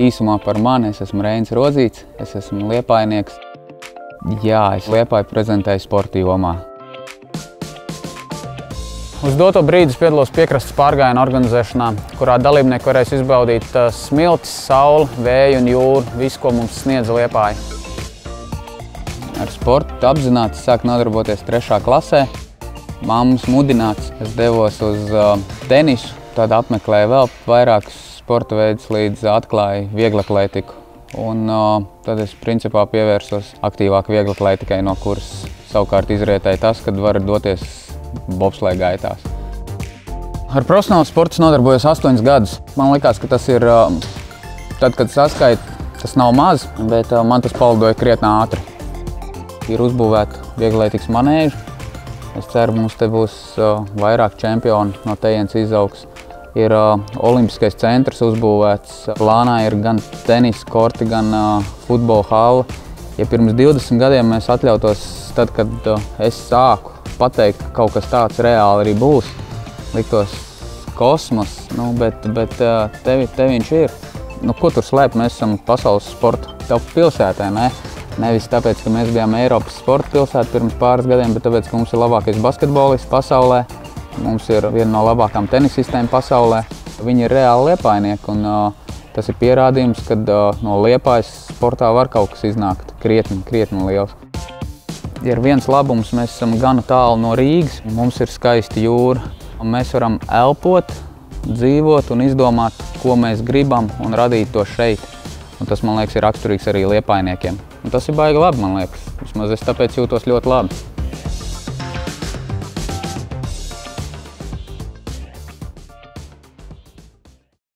Īsumā par mani es esmu Reinis Rodzīts, es esmu liepainieks. Jā, es liepāju prezentēju sporta jomā. Uz doto brīdi piedalos piekrastes pārgājienu organizēšanā, kurā dalībnieki varēs izbaudīt uh, smiltis, sauli, vēju un jūru, visu, ko mums sniedz liepāja. Ar sportu apzināti sāku nodarboties trešā klasē. Mammas mudināts, es devos uz uh, tenisu, tad apmeklēju vēl vairākus sporta veidus, līdz atklāju vieglatlētiku. Un uh, tad es principā pievērsos aktīvāk vieglatlētikai, no kuras savukārt izrietēja tas, kad var doties bobslē gaitās. Ar profesionālu sportu nodarbojos astoņus gadus. Man liekas, ka tas ir, tad, kad saskait, tas nav maz, bet man tas palidoja krietni ātri. Ir uzbūvēta vieglaitīgs manēži. Es ceru, mums te būs vairāk čempioni no tejienes izaugs. Ir olimpiskais centrs uzbūvēts. Plānā ir gan tenisa korti, gan futbola hala. Ja pirms 20 gadiem mēs atļautos, tad, kad es sāku pateikt, ka kaut kas tāds reāli arī būs. Liktos kosmos, nu, bet, bet te, te viņš ir. Nu, ko tur slēpt? Mēs esam pasaules sporta top pilsētā. Ne? Nevis tāpēc, ka mēs bijām Eiropas sporta pilsēta pirms pāris gadiem, bet tāpēc, ka mums ir labākais basketbolists pasaulē. Mums ir viena no labākām tenisistēm pasaulē. Viņi ir reāli liepainieki. Un, uh, tas ir pierādījums, ka uh, no liepājas sportā var kaut kas iznākt krietni, krietni liels ir viens labums, mēs esam gana tālu no Rīgas. Mums ir skaista jūra. Mēs varam elpot, dzīvot un izdomāt, ko mēs gribam un radīt to šeit. Un tas, man liekas, ir raksturīgs arī liepainiekiem. Un tas ir baigi labi, man liekas. Vismaz es tāpēc jūtos ļoti labi.